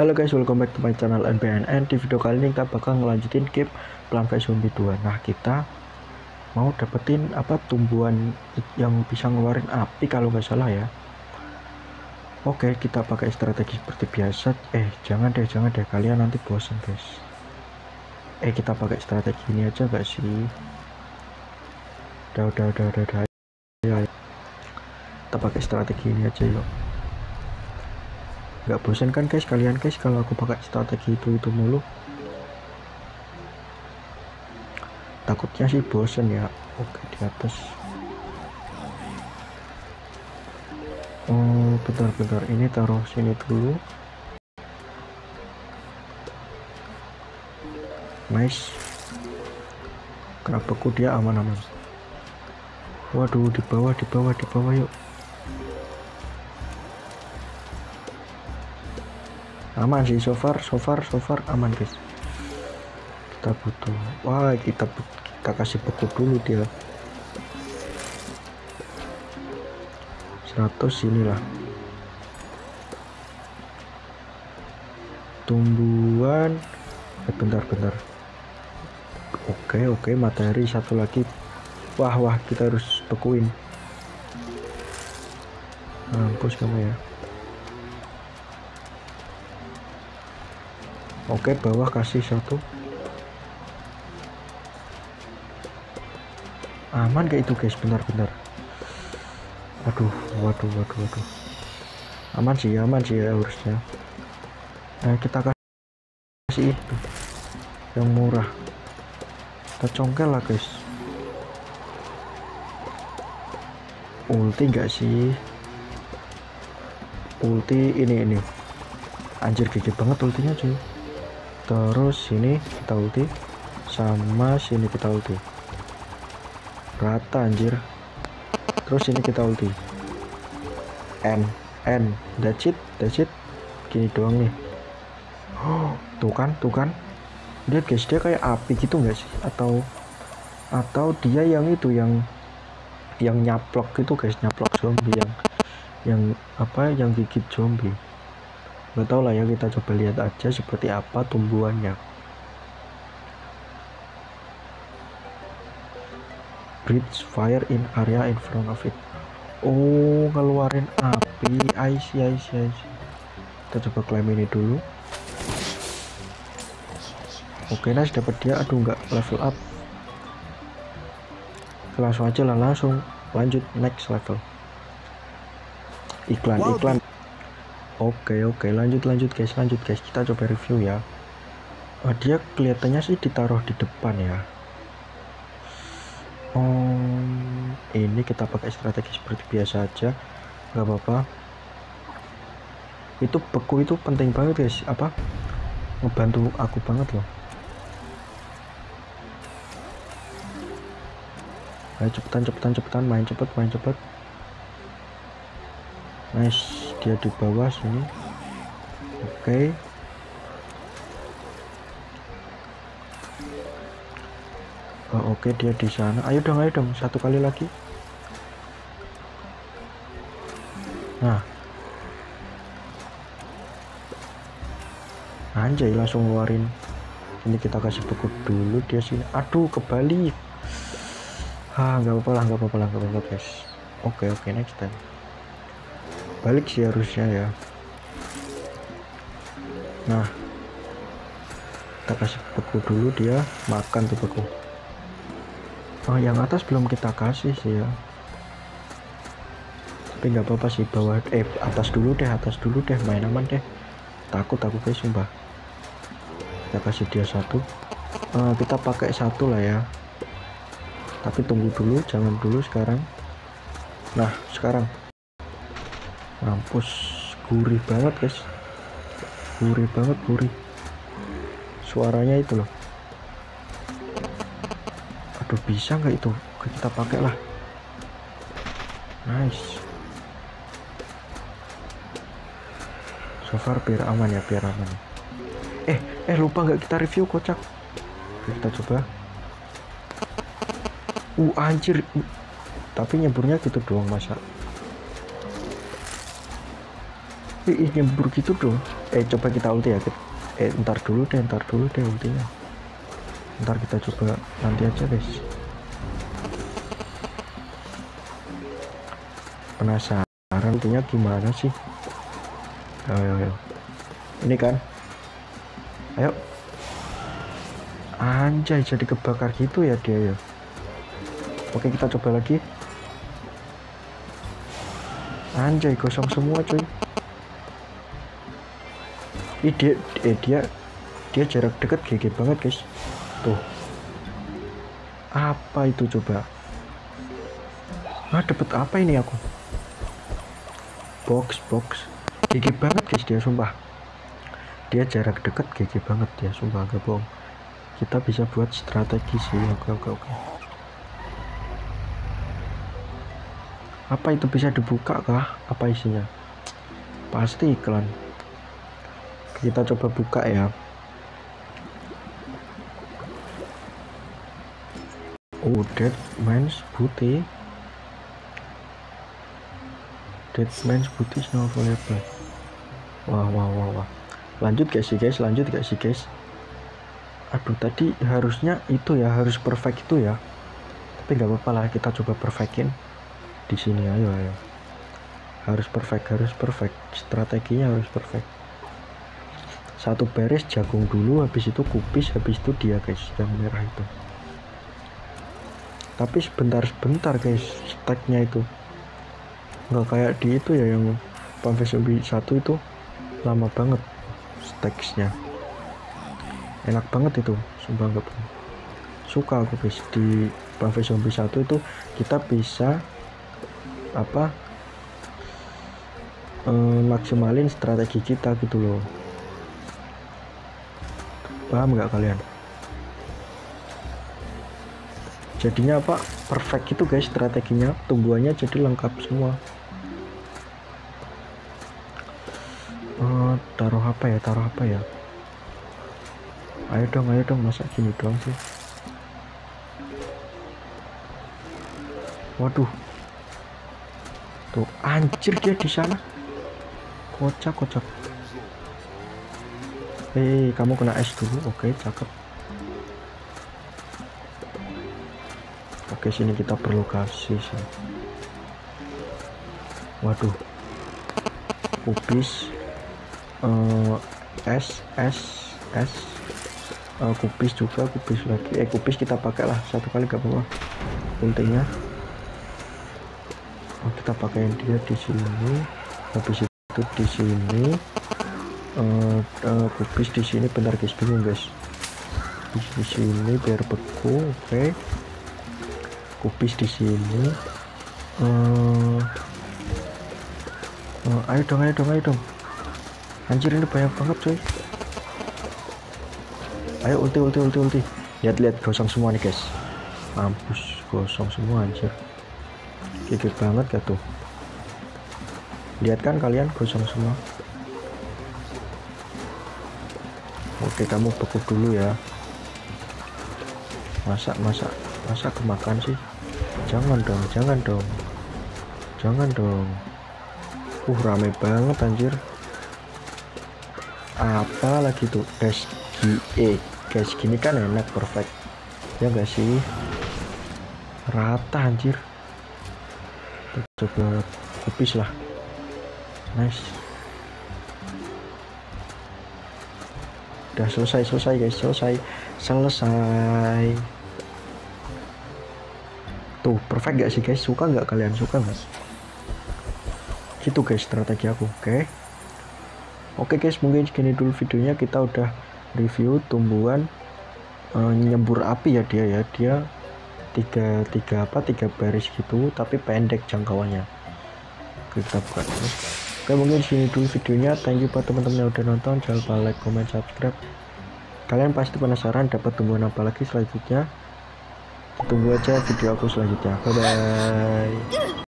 Halo guys, welcome back to my channel NBNN Di video kali ini kita bakal ngelanjutin game Plant Vs Zombie 2 Nah kita mau dapetin apa tumbuhan yang bisa ngeluarin api kalau nggak salah ya. Oke kita pakai strategi seperti biasa. Eh jangan deh jangan deh. Kalian nanti bosan guys. Eh kita pakai strategi ini aja gak sih? Udah udah udah udah, udah. Ya, kita pakai strategi ini aja yuk nggak bosan kan guys? Kalian guys kalau aku pakai strategi itu itu mulu. Takutnya sih bosan ya. Oke di atas. Oh bentar-bentar. Ini taruh sini dulu. Nice. Kenapa ku dia aman-aman. Waduh di bawah di bawah di bawah yuk aman sih so far so far so far aman guys. Kita butuh wah kita kita kasih beku dulu dia. 100 inilah. Tumbuhan. Eh, bentar bentar. Oke oke materi satu lagi. Wah wah kita harus bekuin. Mampus kamu ya oke bawah kasih satu. Aman kayak itu guys. Benar-benar aduh waduh waduh waduh. Aman sih aman sih ya harusnya. Nah kita kasih itu yang murah. Kita congkel lah guys. Ulti enggak sih? Ulti ini ini. Anjir gede banget ultinya cuy terus sini kita ulti sama sini kita ulti. Rata anjir. Terus sini kita ulti. N N. That's it that's it. Gini doang nih. Oh, tuh kan tuh kan. Lihat guys dia kayak api gitu nggak sih? Atau atau dia yang itu yang yang nyaplok gitu guys nyaplok zombie yang yang apa yang gigit zombie nggak tahu lah ya kita coba lihat aja seperti apa tumbuhannya. Bridge fire in area in front of it. Oh ngeluarin api. I see I see I see. Kita coba klaim ini dulu. Oke nice. Dapat dia. Aduh nggak level up. Langsung aja lah langsung. Lanjut next level. Iklan iklan Oke oke. Lanjut lanjut guys. Lanjut guys. Kita coba review ya. Oh, dia kelihatannya sih ditaruh di depan ya. Oh ini kita pakai strategi seperti biasa aja. Nggak apa-apa. Itu beku itu penting banget guys. Apa? Ngebantu aku banget loh. Ayo cepetan cepetan cepetan. Main cepet main cepet. Nice dia di bawah sini. Oke. Okay. oh, oke okay, dia di sana. Ayo dong ayo dong satu kali lagi. Nah. Anjay langsung ngeluarin. Ini kita kasih buku dulu dia sini. Aduh kebalik. Ah nggak apa-apa lah nggak apa-apa lah nggak apa-apa guys. Oke okay, oke okay, next time balik sih harusnya ya. Nah. Kita kasih beku dulu dia makan tuh beku. Oh yang atas belum kita kasih sih ya. Tapi nggak apa-apa sih bawah eh atas dulu deh atas dulu deh main aman deh. Takut aku guys sumpah. Kita kasih dia satu. Uh, kita pakai satu lah ya. Tapi tunggu dulu jangan dulu sekarang. Nah sekarang mampus gurih banget guys. Gurih banget gurih. Suaranya itu loh. Aduh bisa nggak itu? Kita pakai lah. Nice. So far biar aman ya biar aman. Eh eh lupa nggak kita review kocak? Kita coba. Uh anjir. Tapi nyeburnya gitu doang masa Ih, nyembur gitu dong eh coba kita ulti ya eh ntar dulu deh ntar dulu deh ultinya. Ntar kita coba nanti aja guys. Penasaran ultinya gimana sih? Ayo ayo ini kan? Ayo. Anjay jadi kebakar gitu ya dia ya? Oke kita coba lagi. Anjay kosong semua cuy Ih, dia eh, dia dia jarak dekat GG banget guys. Tuh. Apa itu coba? Ah dapat apa ini aku? Box box. GG banget guys dia sumpah. Dia jarak dekat GG banget dia sumpah gak bohong. Kita bisa buat strategi sih oke oke oke. Apa itu bisa dibuka kah? Apa isinya? Pasti iklan kita coba buka ya. Oh dead man's booty dead man's booty is now available. Wah wah wah wah. Lanjut guys sih guys lanjut guys sih guys. Aduh tadi harusnya itu ya harus perfect itu ya. Tapi nggak apa-apa lah kita coba perfectin. Di sini ayo ayo. Harus perfect harus perfect. Strateginya harus perfect satu beres jagung dulu habis itu kupis habis itu dia guys yang merah itu. Tapi sebentar-sebentar guys stacknya itu. Nggak kayak di itu ya yang Zombie satu itu. Lama banget stacksnya. Enak banget itu sumpah nggak suka aku guys di Pampe Zombie satu itu. Kita bisa apa eh, maksimalin strategi kita gitu loh paham nggak kalian? Jadinya apa? Perfect itu guys strateginya. Tumbuhannya jadi lengkap semua. Uh, taruh apa ya? Taruh apa ya? Ayo dong ayo dong. Masa gini doang sih? Waduh. Tuh anjir dia di sana. Kocak kocak Hei, kamu kena es dulu. Oke, cakep. Oke, sini kita perlu kasih sih. Waduh. Kubis. Uh, es, es, es. Uh, kubis juga, kubis lagi. Eh, kubis kita pakai lah satu kali gak apa-apa. Ultinya. Oh, kita pakaiin dia di sini. Habis itu di sini uh, uh, kubis di sini bentar guys bingung guys. Di sini biar beku oke. Okay. kubis di sini. Uh, uh, ayo dong ayo dong ayo dong. Anjir ini banyak banget coy ayo ulti ulti ulti ulti. Lihat lihat gosong semua nih guys. Mampus gosong semua anjir. Gigit banget gak tuh? Lihat kan kalian gosong semua oke kamu beku dulu ya. Masak masak masak kemakan sih. Jangan dong jangan dong. Jangan dong. Uh rame banget anjir. Apa lagi tuh? Eh guys gini kan enak perfect. Ya gak sih? Rata anjir. Coba kupis lah. Nice udah selesai selesai guys. Selesai. Selesai. Tuh perfect gak sih guys? Suka nggak kalian? Suka nggak? Gitu guys strategi aku. Oke. Okay? oke okay guys mungkin segini dulu videonya. Kita udah review tumbuhan uh, nyembur api ya dia ya. Dia tiga tiga apa tiga baris gitu tapi pendek jangkauannya. Kita buka Oke mungkin sini dulu videonya. Thank you buat teman-teman yang udah nonton. Jangan lupa like, comment, subscribe. Kalian pasti penasaran dapat tumbuhan apa lagi selanjutnya. Tunggu aja video aku selanjutnya. Bye bye.